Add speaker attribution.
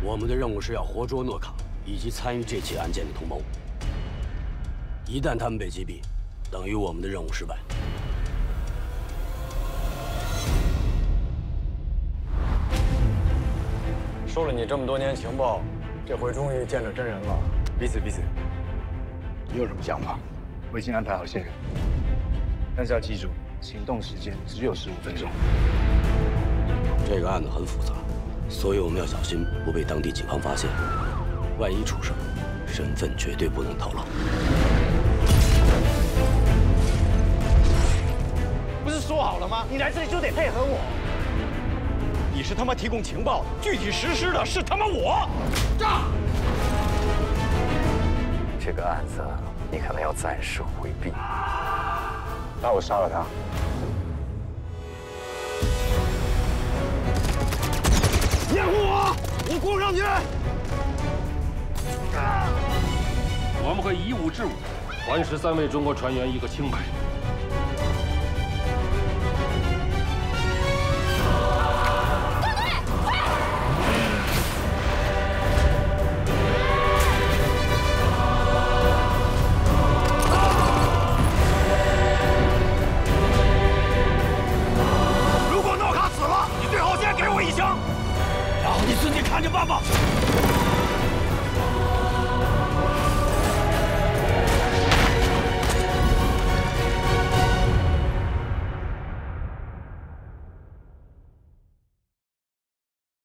Speaker 1: 我们的任务是要活捉诺卡以及参与这起案件的同谋。一旦他们被击毙，等于我们的任务失败。
Speaker 2: 收了你这么多年情报，这回终于见着真人了。
Speaker 3: 彼此彼此。你有什么想法？我已经安排好线人，但是要记住，行动时间只有十五分钟。
Speaker 1: 这个案子很复杂，所以我们要小心不被当地警方发现。万一出事，身份绝对不能透露。
Speaker 4: 不是说好了吗？你来这里就得配合我。你是他妈提供情报，具体实施的是他妈我。炸！
Speaker 2: 这个案子你可能要暂时回避。
Speaker 3: 那我杀了他。
Speaker 4: 攻上去！
Speaker 5: 我们会以武治武，还十三位中国船员一个清白。自己看着办吧